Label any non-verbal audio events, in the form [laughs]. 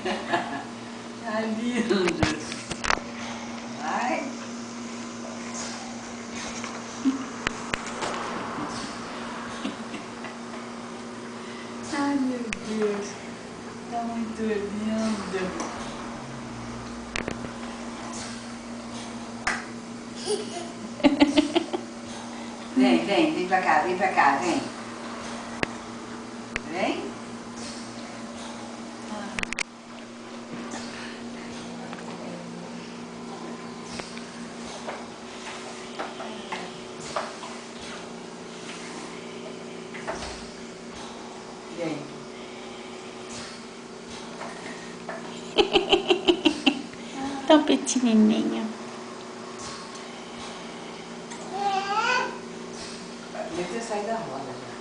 [laughs] Tá lindo. Vai. [laughs] Ai, meu Deus. Tá muito lindo. [laughs] Vem, vem, vem pra cá, vem pra cá, vem. [laughs] Tão pequenininha. Deve ter saído da roda já.